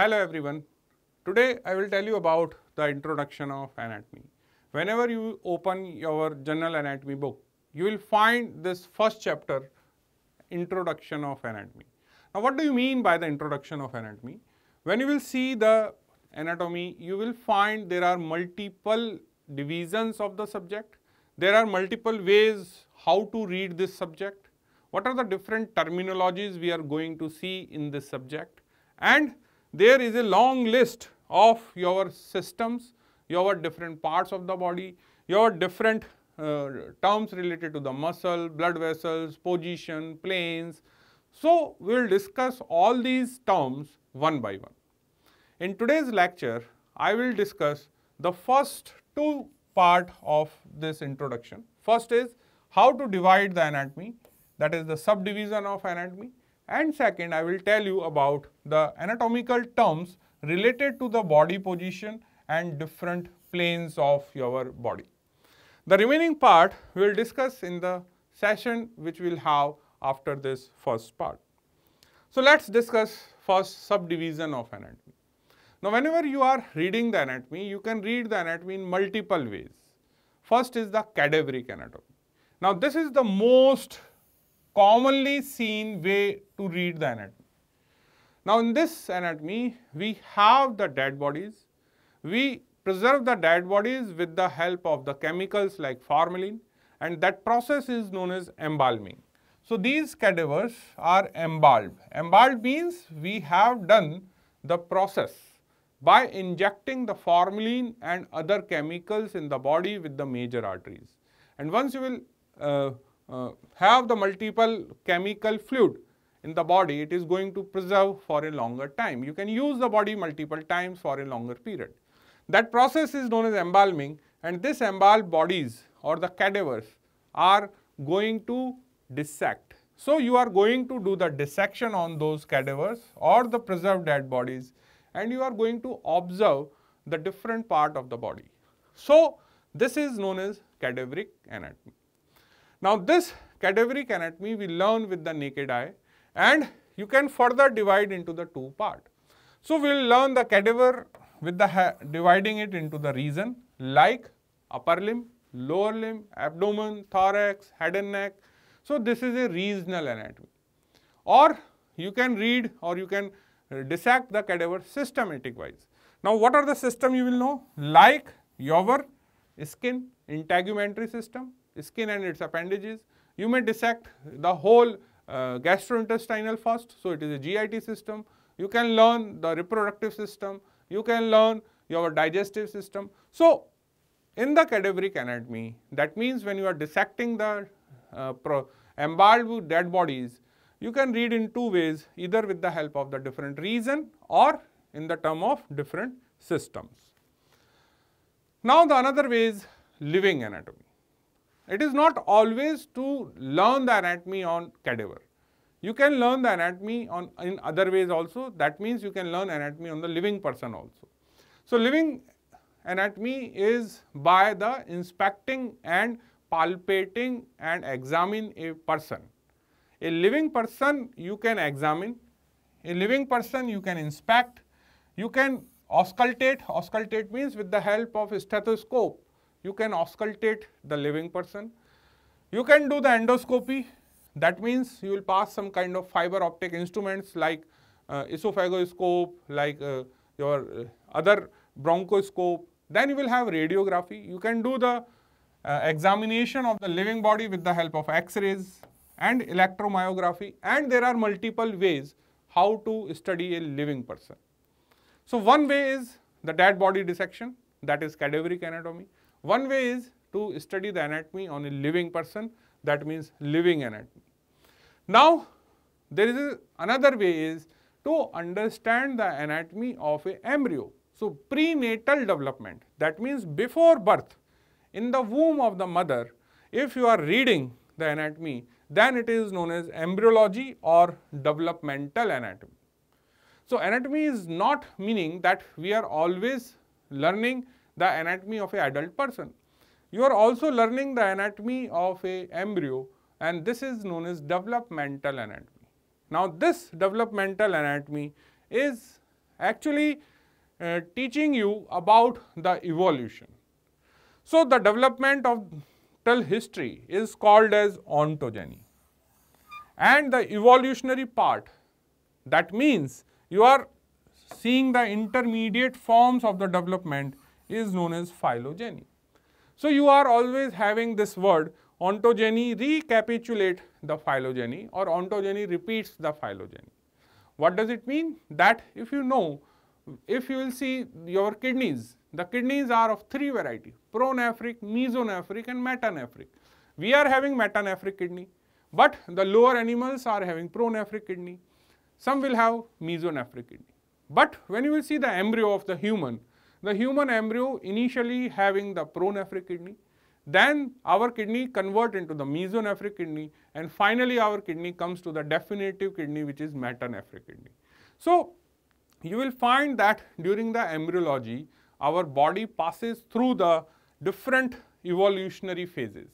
Hello everyone. Today I will tell you about the introduction of anatomy. Whenever you open your general anatomy book, you will find this first chapter, introduction of anatomy. Now what do you mean by the introduction of anatomy? When you will see the anatomy, you will find there are multiple divisions of the subject. There are multiple ways how to read this subject. What are the different terminologies we are going to see in this subject? And there is a long list of your systems, your different parts of the body, your different uh, terms related to the muscle, blood vessels, position, planes. So, we will discuss all these terms one by one. In today's lecture, I will discuss the first two part of this introduction. First is how to divide the anatomy, that is the subdivision of anatomy. And second, I will tell you about the anatomical terms related to the body position and different planes of your body. The remaining part we will discuss in the session which we will have after this first part. So, let us discuss first subdivision of anatomy. Now, whenever you are reading the anatomy, you can read the anatomy in multiple ways. First is the cadaveric anatomy. Now, this is the most commonly seen way to read the anatomy. Now, in this anatomy, we have the dead bodies. We preserve the dead bodies with the help of the chemicals like formalin and that process is known as embalming. So, these cadavers are embalmed. Embalmed means we have done the process by injecting the formalin and other chemicals in the body with the major arteries. And once you will uh, uh, have the multiple chemical fluid in the body, it is going to preserve for a longer time. You can use the body multiple times for a longer period. That process is known as embalming and this embalmed bodies or the cadavers are going to dissect. So, you are going to do the dissection on those cadavers or the preserved dead bodies and you are going to observe the different part of the body. So, this is known as cadaveric anatomy. Now, this cadaveric anatomy we learn with the naked eye and you can further divide into the two part. So, we will learn the cadaver with the dividing it into the region like upper limb, lower limb, abdomen, thorax, head and neck. So, this is a regional anatomy or you can read or you can uh, dissect the cadaver systematic wise. Now, what are the system you will know? Like your skin, integumentary system, skin and its appendages. You may dissect the whole uh, gastrointestinal first, so it is a GIT system. You can learn the reproductive system, you can learn your digestive system. So, in the cadaveric anatomy, that means when you are dissecting the uh, embalmed dead bodies, you can read in two ways either with the help of the different reason or in the term of different systems. Now the another way is living anatomy. It is not always to learn the anatomy on cadaver. You can learn the anatomy on in other ways also. That means you can learn anatomy on the living person also. So living anatomy is by the inspecting and palpating and examine a person. A living person you can examine, a living person you can inspect, you can auscultate, auscultate means with the help of a stethoscope, you can auscultate the living person. You can do the endoscopy, that means you will pass some kind of fiber optic instruments like uh, esophagoscope, like uh, your uh, other bronchoscope. Then you will have radiography. You can do the uh, examination of the living body with the help of X-rays and electromyography and there are multiple ways how to study a living person. So, one way is the dead body dissection that is cadaveric anatomy. One way is to study the anatomy on a living person that means living anatomy. Now, there is a, another way is to understand the anatomy of a embryo. So, prenatal development that means before birth in the womb of the mother if you are reading the anatomy then it is known as embryology or developmental anatomy. So, anatomy is not meaning that we are always learning the anatomy of an adult person. You are also learning the anatomy of a embryo and this is known as developmental anatomy. Now, this developmental anatomy is actually uh, teaching you about the evolution. So, the development of till history is called as ontogeny and the evolutionary part that means you are seeing the intermediate forms of the development is known as phylogeny. So, you are always having this word ontogeny recapitulate the phylogeny or ontogeny repeats the phylogeny. What does it mean? That if you know, if you will see your kidneys, the kidneys are of three varieties, pronephric, mesonephric and metanephric. We are having metanephric kidney, but the lower animals are having pronephric kidney. Some will have mesonephric kidney. But when you will see the embryo of the human, the human embryo initially having the pronephric kidney, then our kidney convert into the mesonephric kidney and finally our kidney comes to the definitive kidney which is metanephric kidney. So, you will find that during the embryology our body passes through the different evolutionary phases.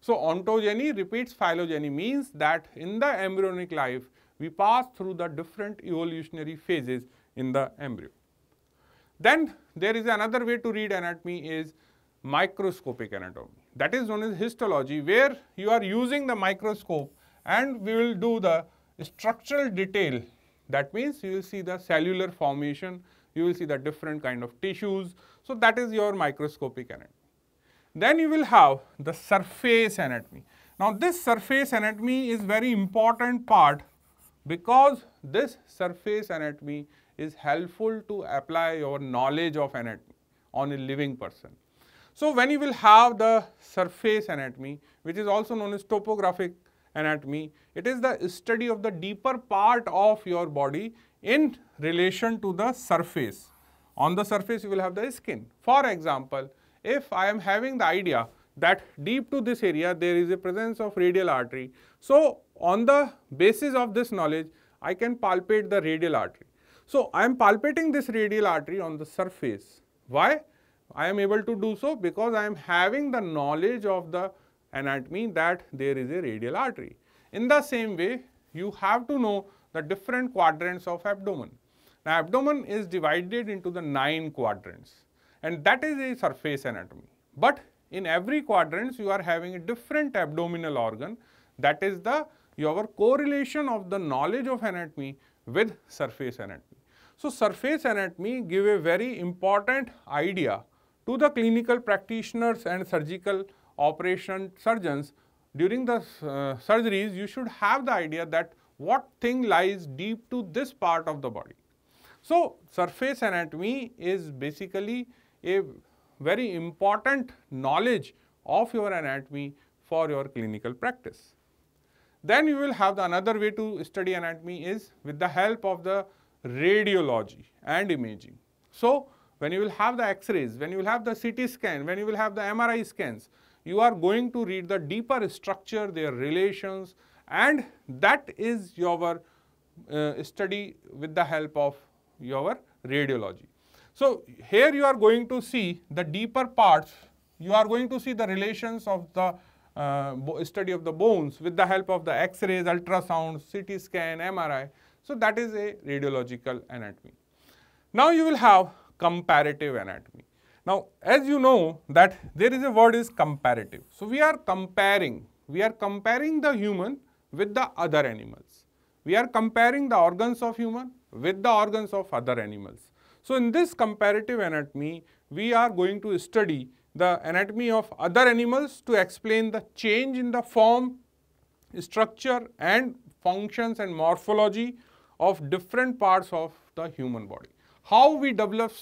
So, ontogeny repeats phylogeny means that in the embryonic life we pass through the different evolutionary phases in the embryo. Then there is another way to read anatomy is microscopic anatomy. That is known as histology where you are using the microscope and we will do the structural detail. That means you will see the cellular formation, you will see the different kind of tissues. So, that is your microscopic anatomy. Then you will have the surface anatomy. Now, this surface anatomy is very important part because this surface anatomy is helpful to apply your knowledge of anatomy on a living person. So, when you will have the surface anatomy which is also known as topographic anatomy, it is the study of the deeper part of your body in relation to the surface. On the surface you will have the skin. For example, if I am having the idea that deep to this area there is a presence of radial artery. So, on the basis of this knowledge I can palpate the radial artery. So, I am palpating this radial artery on the surface. Why? I am able to do so because I am having the knowledge of the anatomy that there is a radial artery. In the same way, you have to know the different quadrants of abdomen. Now, abdomen is divided into the nine quadrants and that is a surface anatomy. But in every quadrant, you are having a different abdominal organ that is the your correlation of the knowledge of anatomy with surface anatomy. So, surface anatomy give a very important idea to the clinical practitioners and surgical operation surgeons during the uh, surgeries you should have the idea that what thing lies deep to this part of the body. So, surface anatomy is basically a very important knowledge of your anatomy for your clinical practice. Then you will have the another way to study anatomy is with the help of the radiology and imaging. So, when you will have the x-rays, when you will have the CT scan, when you will have the MRI scans, you are going to read the deeper structure, their relations and that is your uh, study with the help of your radiology. So, here you are going to see the deeper parts, you are going to see the relations of the uh, study of the bones with the help of the x-rays, ultrasound, CT scan, MRI. So, that is a radiological anatomy. Now, you will have comparative anatomy. Now, as you know that there is a word is comparative. So, we are comparing, we are comparing the human with the other animals. We are comparing the organs of human with the organs of other animals. So, in this comparative anatomy, we are going to study the anatomy of other animals to explain the change in the form, structure and functions and morphology of different parts of the human body. How we develop,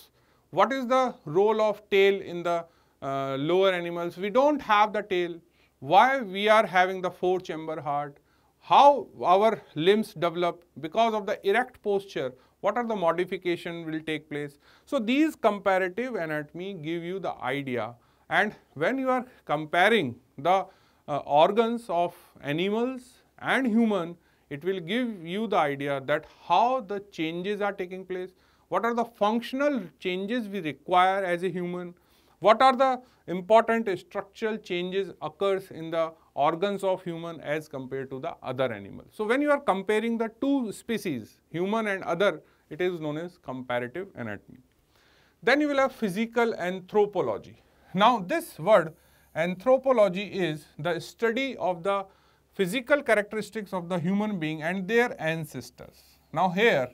what is the role of tail in the uh, lower animals? We don't have the tail. Why we are having the four chamber heart? How our limbs develop because of the erect posture? What are the modification will take place? So these comparative anatomy give you the idea and when you are comparing the uh, organs of animals and human, it will give you the idea that how the changes are taking place, what are the functional changes we require as a human, what are the important structural changes occurs in the organs of human as compared to the other animal. So, when you are comparing the two species, human and other it is known as comparative anatomy. Then you will have physical anthropology. Now this word anthropology is the study of the physical characteristics of the human being and their ancestors. Now here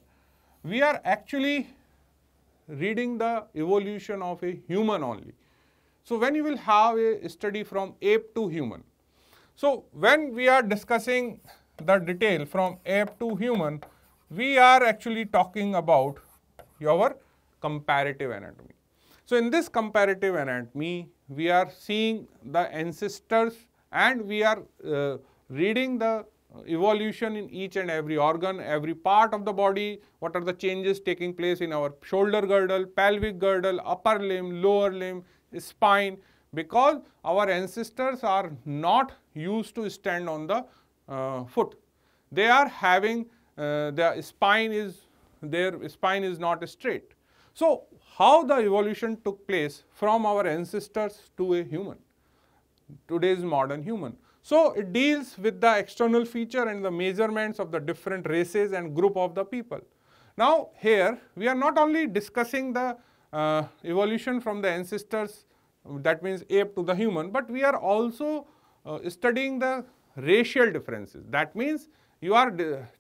we are actually reading the evolution of a human only. So when you will have a study from ape to human. So when we are discussing the detail from ape to human, we are actually talking about your comparative anatomy. So in this comparative anatomy, we are seeing the ancestors and we are uh, reading the evolution in each and every organ, every part of the body, what are the changes taking place in our shoulder girdle, pelvic girdle, upper limb, lower limb, spine, because our ancestors are not used to stand on the uh, foot. They are having, uh, their spine is, their spine is not straight. So, how the evolution took place from our ancestors to a human, today's modern human. So, it deals with the external feature and the measurements of the different races and group of the people. Now, here we are not only discussing the uh, evolution from the ancestors that means ape to the human, but we are also uh, studying the racial differences. That means you are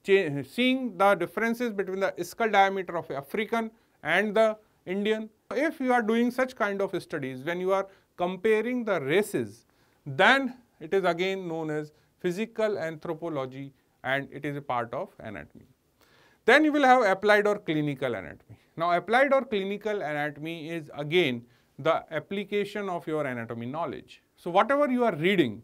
seeing the differences between the skull diameter of African and the Indian. If you are doing such kind of studies, when you are comparing the races, then it is again known as physical anthropology and it is a part of anatomy. Then you will have applied or clinical anatomy. Now applied or clinical anatomy is again the application of your anatomy knowledge. So whatever you are reading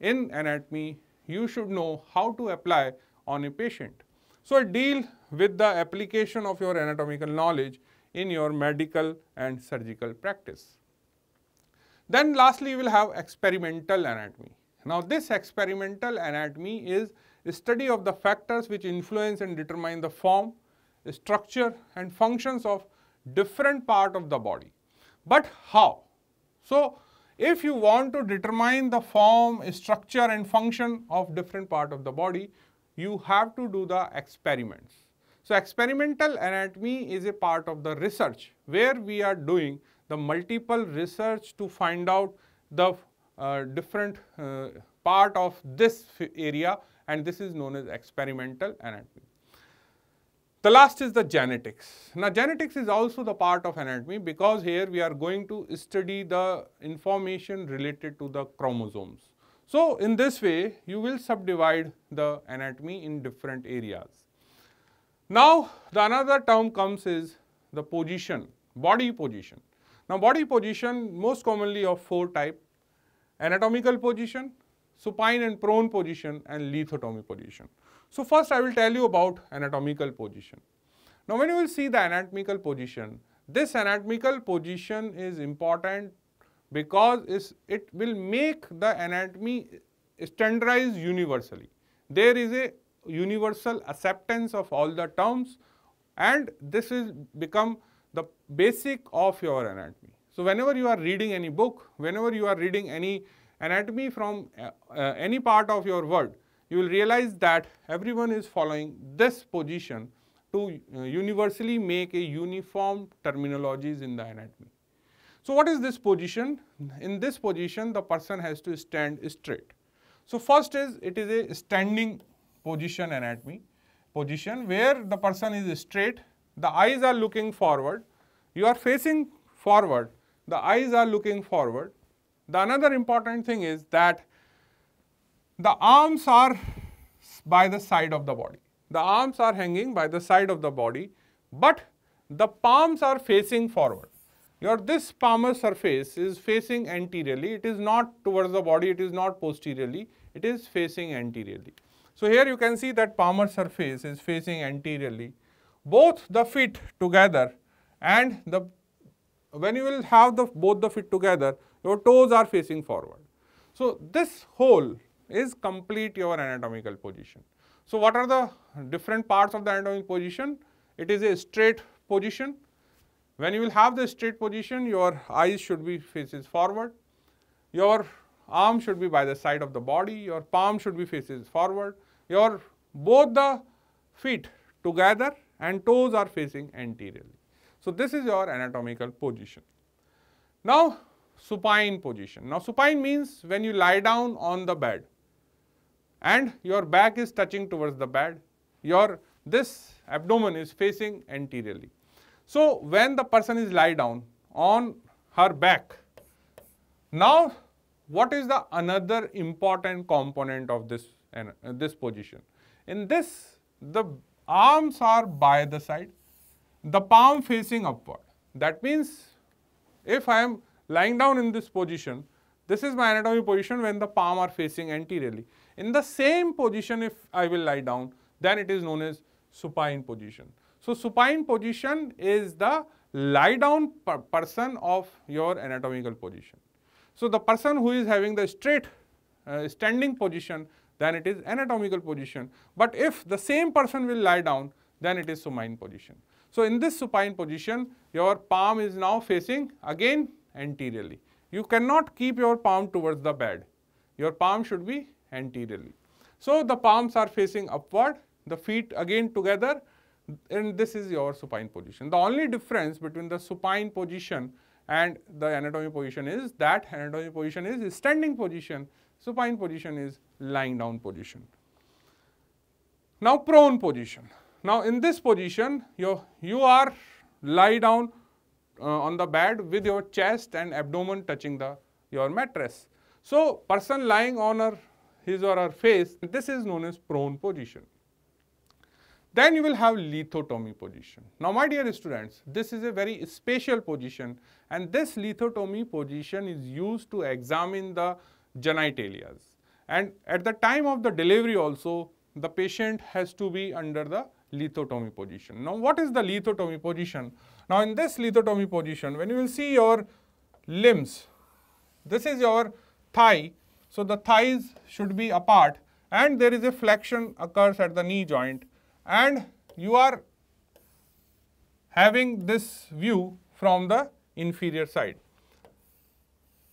in anatomy, you should know how to apply on a patient. So deal with the application of your anatomical knowledge in your medical and surgical practice. Then lastly, we will have experimental anatomy. Now this experimental anatomy is a study of the factors which influence and determine the form, structure and functions of different part of the body. But how? So, if you want to determine the form, structure and function of different part of the body, you have to do the experiments. So, experimental anatomy is a part of the research where we are doing the multiple research to find out the uh, different uh, part of this area and this is known as experimental anatomy. The last is the genetics. Now, genetics is also the part of anatomy because here we are going to study the information related to the chromosomes. So, in this way, you will subdivide the anatomy in different areas. Now, the another term comes is the position, body position. Now, body position most commonly of four type, anatomical position, supine and prone position and lithotomy position. So first I will tell you about anatomical position. Now when you will see the anatomical position, this anatomical position is important because it will make the anatomy standardized universally. There is a universal acceptance of all the terms and this will become the basic of your anatomy. So whenever you are reading any book, whenever you are reading any anatomy from uh, uh, any part of your world, you will realize that everyone is following this position to uh, universally make a uniform terminologies in the anatomy. So what is this position? In this position, the person has to stand straight. So first is, it is a standing position anatomy, position where the person is straight, the eyes are looking forward, you are facing forward, the eyes are looking forward. The another important thing is that the arms are by the side of the body. The arms are hanging by the side of the body, but the palms are facing forward. Your this palmar surface is facing anteriorly. It is not towards the body, it is not posteriorly, it is facing anteriorly. So here you can see that palmar surface is facing anteriorly. Both the feet together and the when you will have the both the feet together, your toes are facing forward. So this whole is complete your anatomical position. So what are the different parts of the anatomical position? It is a straight position. When you will have the straight position, your eyes should be faces forward. Your arm should be by the side of the body. Your palm should be faces forward. Your both the feet together and toes are facing anteriorly. So, this is your anatomical position. Now, supine position. Now, supine means when you lie down on the bed and your back is touching towards the bed, your this abdomen is facing anteriorly. So, when the person is lie down on her back, now what is the another important component of this, uh, this position? In this, the arms are by the side, the palm facing upward. That means if I am lying down in this position, this is my anatomy position when the palm are facing anteriorly. In the same position if I will lie down, then it is known as supine position. So, supine position is the lie down per person of your anatomical position. So, the person who is having the straight uh, standing position then it is anatomical position. But if the same person will lie down then it is supine position. So, in this supine position your palm is now facing again anteriorly. You cannot keep your palm towards the bed. Your palm should be anteriorly. So, the palms are facing upward, the feet again together and this is your supine position. The only difference between the supine position and the anatomy position is that anatomy position is standing position, supine position is lying down position. Now, prone position. Now, in this position, you, you are lie down uh, on the bed with your chest and abdomen touching the your mattress. So, person lying on her, his or her face, this is known as prone position. Then you will have lithotomy position. Now, my dear students, this is a very special position and this lithotomy position is used to examine the genitalias. And at the time of the delivery also, the patient has to be under the lithotomy position. Now, what is the lithotomy position? Now, in this lithotomy position, when you will see your limbs, this is your thigh. So, the thighs should be apart and there is a flexion occurs at the knee joint and you are having this view from the inferior side.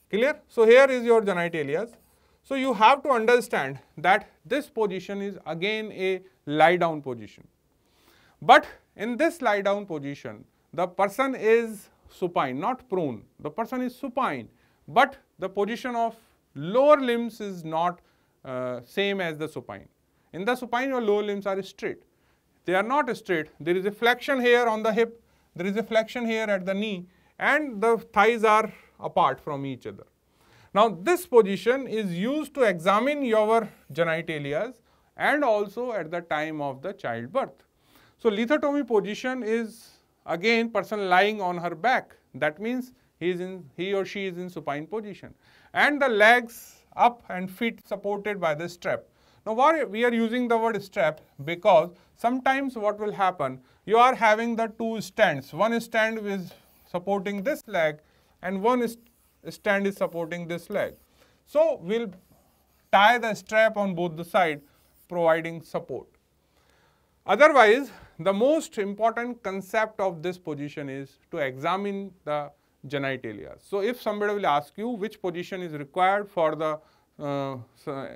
Clear? So, here is your genitalias. So, you have to understand that this position is again a lie down position. But in this lie down position, the person is supine, not prone. The person is supine, but the position of lower limbs is not uh, same as the supine. In the supine, your lower limbs are straight. They are not straight. There is a flexion here on the hip, there is a flexion here at the knee, and the thighs are apart from each other. Now, this position is used to examine your genitalias and also at the time of the childbirth. So, lithotomy position is again person lying on her back. That means he, is in, he or she is in supine position and the legs up and feet supported by the strap. Now, why we are using the word strap? Because sometimes what will happen, you are having the two stands. One stand is supporting this leg and one stand is supporting this leg. So, we will tie the strap on both the side providing support. Otherwise, the most important concept of this position is to examine the genitalia. So, if somebody will ask you which position is required for the uh,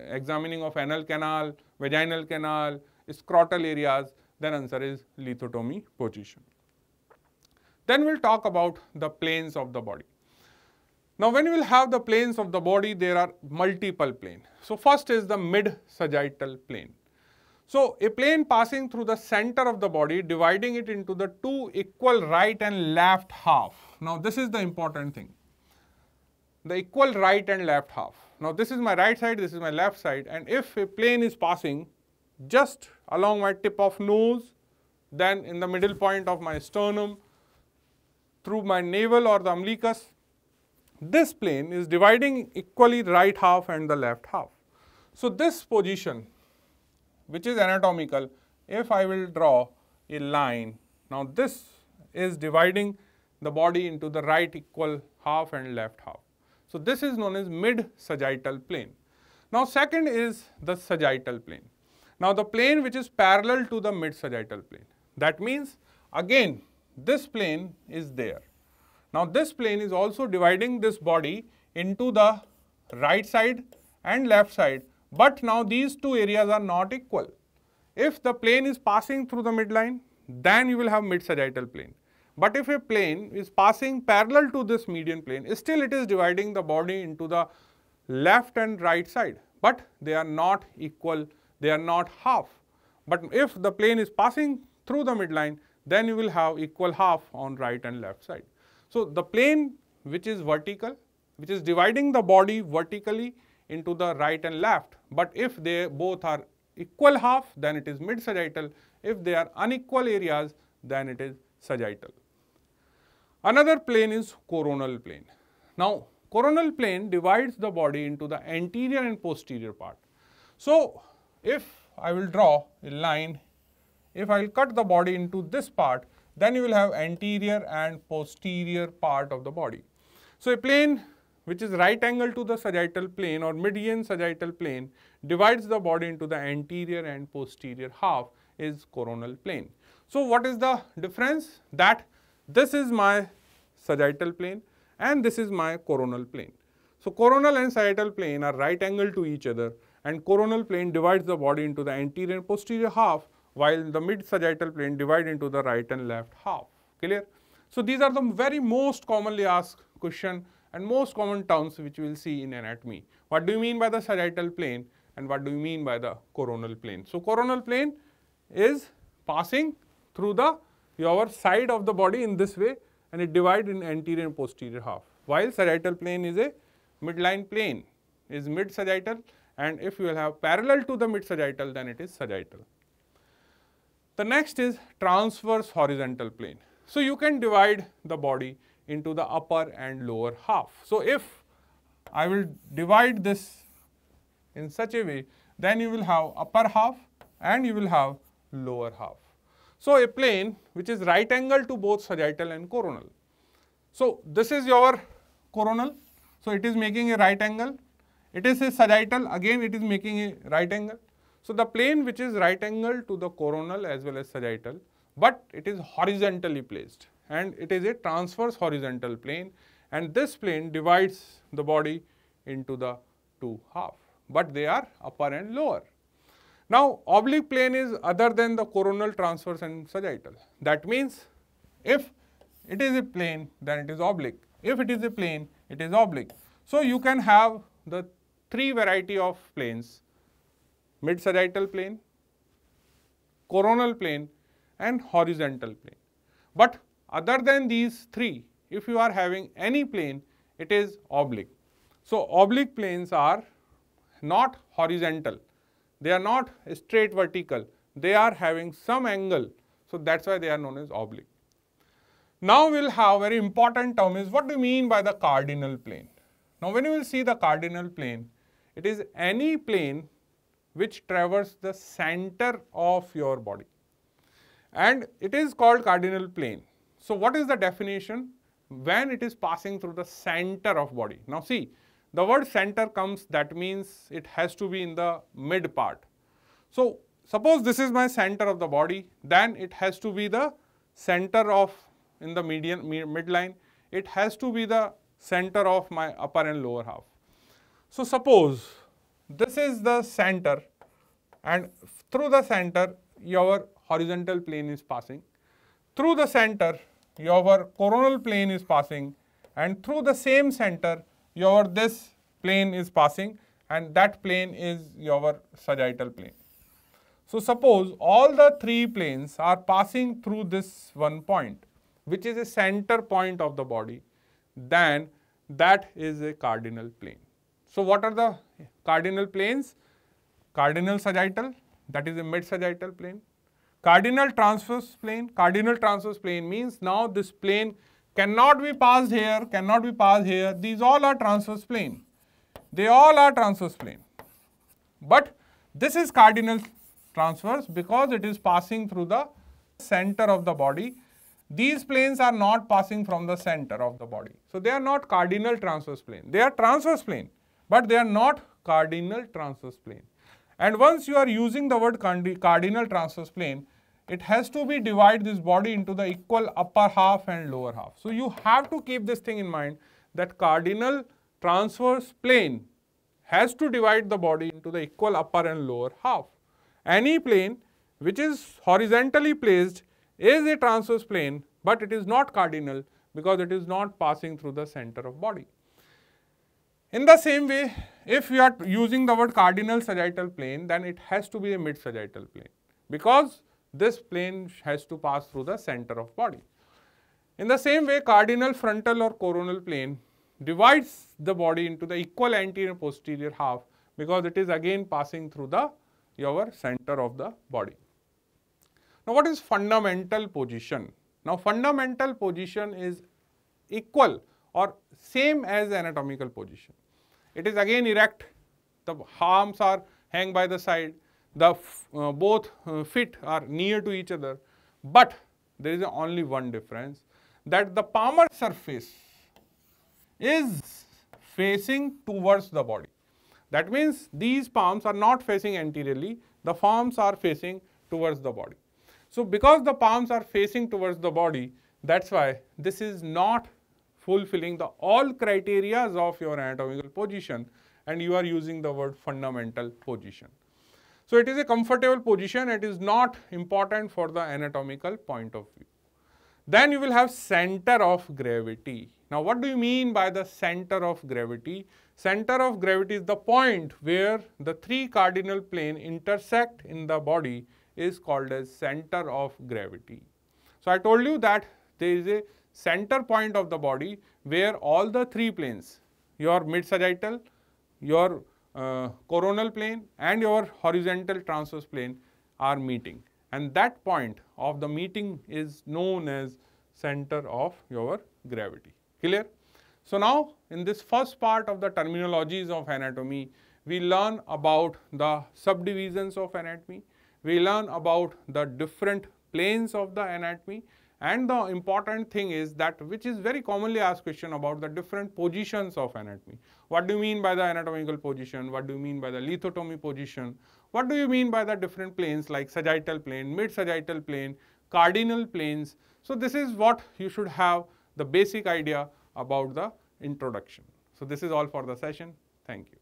examining of anal canal, vaginal canal, scrotal areas, then answer is lithotomy position. Then we will talk about the planes of the body. Now, when you will have the planes of the body, there are multiple planes. So, first is the mid-sagittal plane. So, a plane passing through the center of the body, dividing it into the two equal right and left half. Now, this is the important thing. The equal right and left half. Now, this is my right side, this is my left side and if a plane is passing just along my tip of nose, then in the middle point of my sternum, through my navel or the umbilicus, this plane is dividing equally right half and the left half. So, this position which is anatomical, if I will draw a line, now this is dividing the body into the right equal half and left half. So, this is known as mid-sagittal plane. Now, second is the sagittal plane. Now, the plane which is parallel to the mid-sagittal plane. That means, again, this plane is there. Now, this plane is also dividing this body into the right side and left side but now these two areas are not equal. If the plane is passing through the midline, then you will have mid-sagittal plane. But if a plane is passing parallel to this median plane, still it is dividing the body into the left and right side, but they are not equal, they are not half. But if the plane is passing through the midline, then you will have equal half on right and left side. So, the plane which is vertical, which is dividing the body vertically into the right and left, but if they both are equal half, then it is mid-sagittal. If they are unequal areas, then it is sagittal. Another plane is coronal plane. Now, coronal plane divides the body into the anterior and posterior part. So, if I will draw a line, if I will cut the body into this part, then you will have anterior and posterior part of the body. So, a plane which is right angle to the sagittal plane or median sagittal plane divides the body into the anterior and posterior half is coronal plane. So, what is the difference? That this is my sagittal plane and this is my coronal plane. So, coronal and sagittal plane are right angle to each other and coronal plane divides the body into the anterior and posterior half while the mid sagittal plane divide into the right and left half. Clear? So, these are the very most commonly asked question and most common terms which we will see in anatomy. What do you mean by the sagittal plane and what do you mean by the coronal plane? So, coronal plane is passing through the your side of the body in this way and it divides in anterior and posterior half. While sagittal plane is a midline plane, is mid sagittal and if you will have parallel to the mid sagittal then it is sagittal. The next is transverse horizontal plane. So, you can divide the body into the upper and lower half. So, if I will divide this in such a way, then you will have upper half and you will have lower half. So, a plane which is right angle to both sagittal and coronal. So, this is your coronal. So, it is making a right angle. It is a sagittal again it is making a right angle. So, the plane which is right angle to the coronal as well as sagittal, but it is horizontally placed and it is a transverse horizontal plane and this plane divides the body into the two half, but they are upper and lower. Now, oblique plane is other than the coronal, transverse and sagittal. That means, if it is a plane, then it is oblique. If it is a plane, it is oblique. So, you can have the three variety of planes, mid-sagittal plane, coronal plane and horizontal plane. But other than these three, if you are having any plane, it is oblique. So, oblique planes are not horizontal they are not straight vertical, they are having some angle. So, that is why they are known as oblique. Now, we will have very important term is what do you mean by the cardinal plane? Now, when you will see the cardinal plane, it is any plane which traverses the center of your body and it is called cardinal plane. So, what is the definition? When it is passing through the center of body. Now, see the word center comes that means it has to be in the mid part. So, suppose this is my center of the body then it has to be the center of in the median midline it has to be the center of my upper and lower half. So, suppose this is the center and through the center your horizontal plane is passing. Through the center your coronal plane is passing and through the same center your this plane is passing and that plane is your sagittal plane. So, suppose all the three planes are passing through this one point which is a center point of the body then that is a cardinal plane. So, what are the cardinal planes? Cardinal sagittal that is a mid sagittal plane. Cardinal transverse plane, cardinal transverse plane means now this plane cannot be passed here, cannot be passed here. These all are transverse plane. They all are transverse plane. But this is cardinal transverse because it is passing through the center of the body. These planes are not passing from the center of the body. So, they are not cardinal transverse plane. They are transverse plane, but they are not cardinal transverse plane. And once you are using the word cardinal transverse plane, it has to be divide this body into the equal upper half and lower half. So, you have to keep this thing in mind that cardinal transverse plane has to divide the body into the equal upper and lower half. Any plane which is horizontally placed is a transverse plane, but it is not cardinal because it is not passing through the center of body. In the same way, if you are using the word cardinal sagittal plane, then it has to be a mid sagittal plane because this plane has to pass through the center of body. In the same way, cardinal frontal or coronal plane divides the body into the equal anterior posterior half because it is again passing through the your center of the body. Now, what is fundamental position? Now, fundamental position is equal or same as anatomical position. It is again erect, the arms are hang by the side, the uh, both uh, feet are near to each other, but there is only one difference that the palmar surface is facing towards the body. That means these palms are not facing anteriorly, the palms are facing towards the body. So, because the palms are facing towards the body, that is why this is not fulfilling the all criteria of your anatomical position and you are using the word fundamental position. So, it is a comfortable position, it is not important for the anatomical point of view. Then you will have center of gravity. Now, what do you mean by the center of gravity? Center of gravity is the point where the three cardinal plane intersect in the body is called as center of gravity. So, I told you that there is a center point of the body where all the three planes, your mid sagittal, your uh, coronal plane and your horizontal transverse plane are meeting. And that point of the meeting is known as center of your gravity. Clear? So now in this first part of the terminologies of anatomy, we learn about the subdivisions of anatomy, we learn about the different planes of the anatomy and the important thing is that which is very commonly asked question about the different positions of anatomy. What do you mean by the anatomical position? What do you mean by the lithotomy position? What do you mean by the different planes like sagittal plane, mid-sagittal plane, cardinal planes? So this is what you should have the basic idea about the introduction. So this is all for the session. Thank you.